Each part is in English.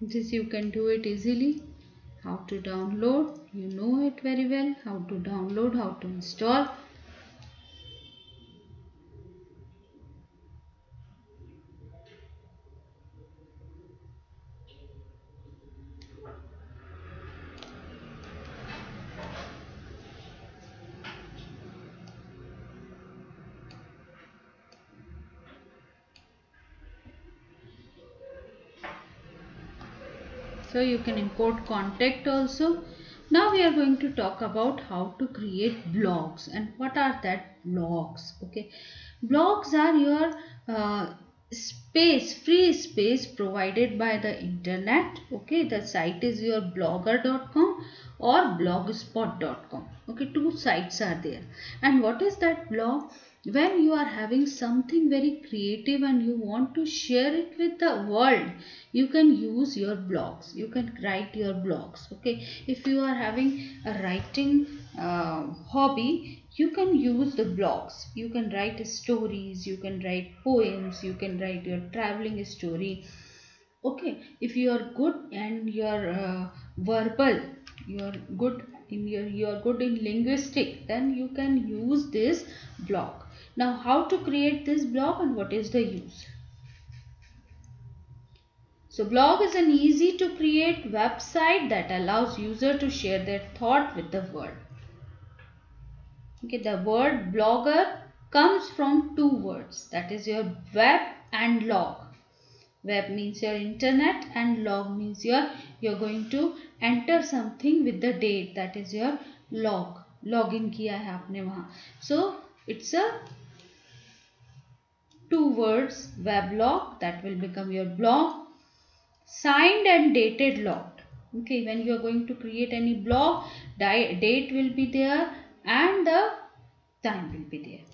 this you can do it easily. How to download? You know it very well. How to download? How to install so you can import contact also. Now we are going to talk about how to create blogs and what are that blogs okay? Blogs are your uh, space free space provided by the internet okay? The site is your blogger.com or blogspot.com okay? Two sites are there. And what is that blog when you are having something very creative and you want to share it with the world you can use your blogs. You can write your blogs okay? If you are having a writing uh, hobby you can use the blogs. You can write stories you can write poems you can write your traveling story okay? If you are good and you are uh, verbal you are good you are good in linguistic then you can use this blog now how to create this blog and what is the use? So blog is an easy to create website that allows user to share their thought with the world. Okay, the word blogger comes from two words that is your web and log. Web means your internet and log means your you're going to enter something with the date that is your log. Login किया है आपने वहाँ. So it's a two words weblog that will become your blog signed and dated log okay when you are going to create any blog date will be there and the time will be there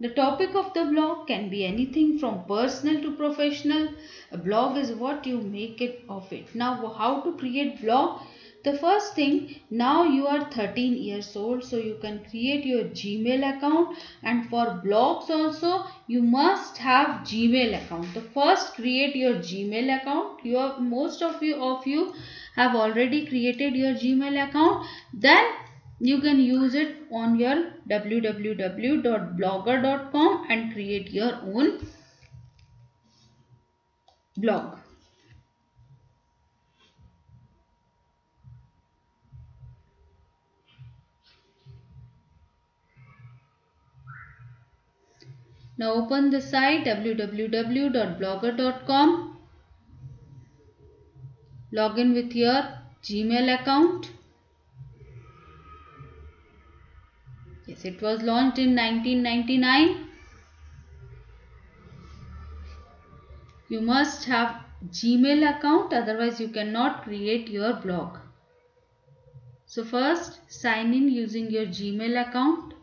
the topic of the blog can be anything from personal to professional. A blog is what you make it of it. Now how to create blog? The first thing now you are 13 years old so you can create your gmail account. And for blogs also you must have gmail account. The first create your gmail account. You have most of you of you have already created your gmail account. Then you can use it on your www.blogger.com and create your own blog Now open the site www.blogger.com. Log in with your Gmail account. It was launched in 1999. You must have Gmail account otherwise you cannot create your blog. So first sign in using your Gmail account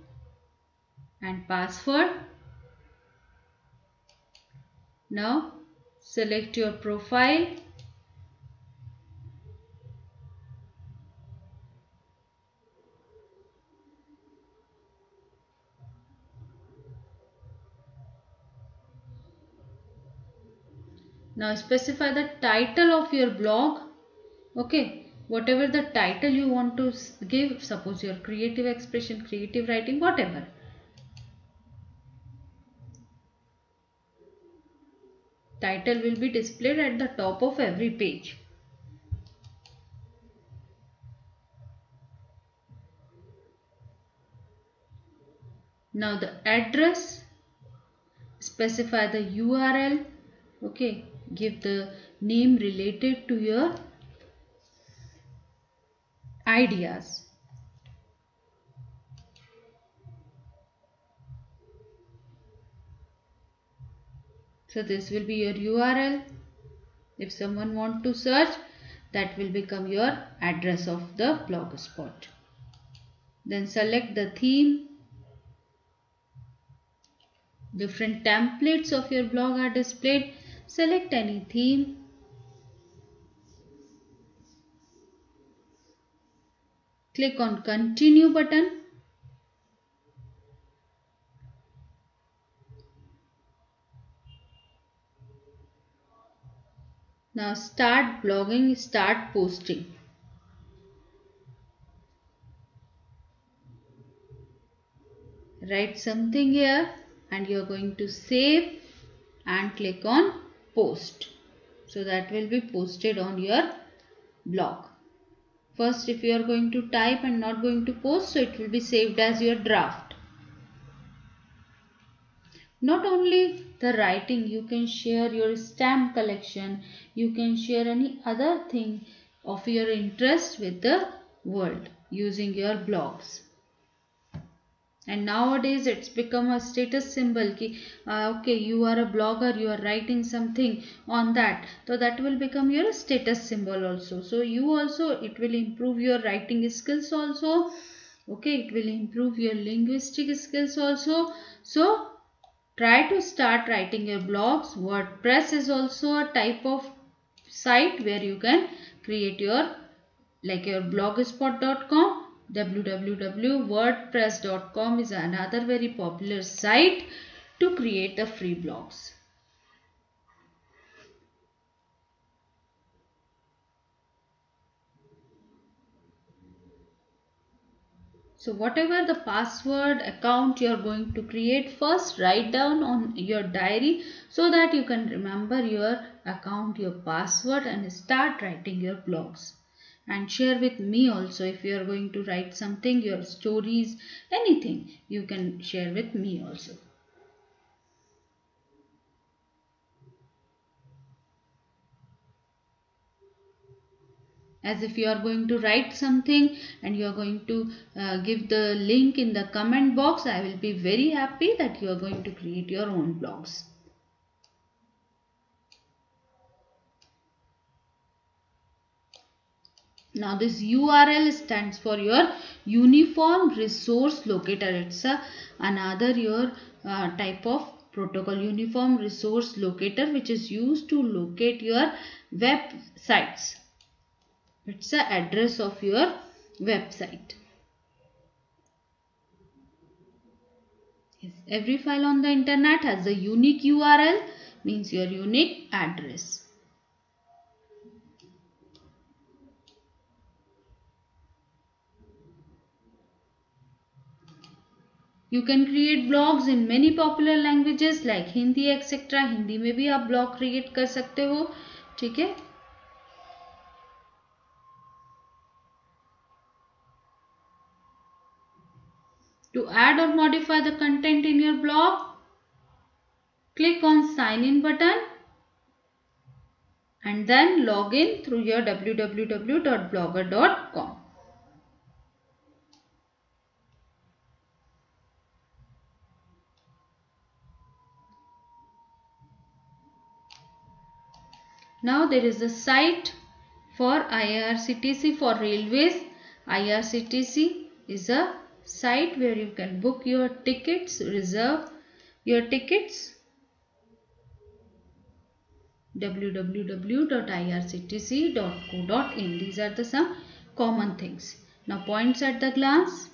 and password. Now select your profile. Now specify the title of your blog. Okay, whatever the title you want to give, suppose your creative expression, creative writing, whatever. Title will be displayed at the top of every page. Now the address, specify the URL, okay, give the name related to your ideas. So this will be your URL. If someone want to search, that will become your address of the blogspot. Then select the theme. Different templates of your blog are displayed. Select any theme. Click on continue button now start blogging start posting write something here and you are going to save and click on post. So that will be posted on your blog. First if you are going to type and not going to post so it will be saved as your draft. Not only the writing you can share your stamp collection. You can share any other thing of your interest with the world using your blogs and nowadays it's become a status symbol ki uh, okay you are a blogger you are writing something on that. So that will become your status symbol also. So you also it will improve your writing skills also. Okay it will improve your linguistic skills also. So try to start writing your blogs. Wordpress is also a type of site where you can create your like your blogspot.com www.wordpress.com is another very popular site to create the free blogs. So whatever the password account you are going to create first write down on your diary so that you can remember your account, your password and start writing your blogs and share with me also if you are going to write something your stories anything you can share with me also. As if you are going to write something and you are going to uh, give the link in the comment box I will be very happy that you are going to create your own blogs Now this URL stands for your Uniform Resource Locator. It's a, another your uh, type of protocol Uniform Resource Locator which is used to locate your websites. It's the address of your website. Every file on the internet has a unique URL means your unique address. You can create blogs in many popular languages like Hindi etc. Hindi में भी आप blog create कर सकते हो ठीक है To add or modify the content in your blog, click on sign in button and then log in through your www.blogger.com. Now there is a site for IRCTC for railways. IRCTC is a site where you can book your tickets, reserve your tickets. Www.irctc.co.in these are the some common things. Now points at the glance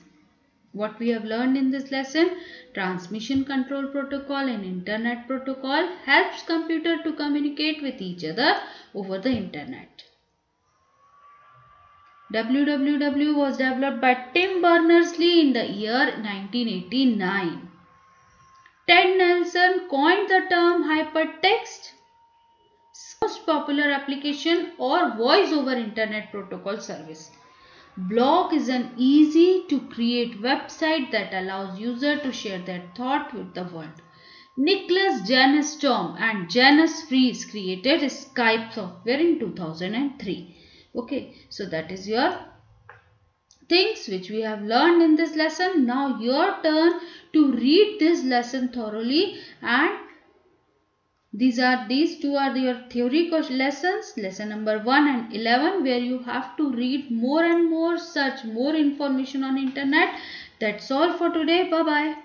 what we have learned in this lesson transmission control protocol and internet protocol helps computer to communicate with each other over the internet. Www was developed by tim berners-lee in the year 1989 ted nelson coined the term hypertext most popular application or voice over internet protocol service Blog is an easy to create website that allows user to share their thought with the world. Nicholas Janus Storm and Janus Friis created Skype software in 2003. Okay, so that is your things which we have learned in this lesson. Now your turn to read this lesson thoroughly and these are these two are your theory course lessons, lesson number 1 and 11 where you have to read more and more, search more information on internet. That's all for today. Bye-bye.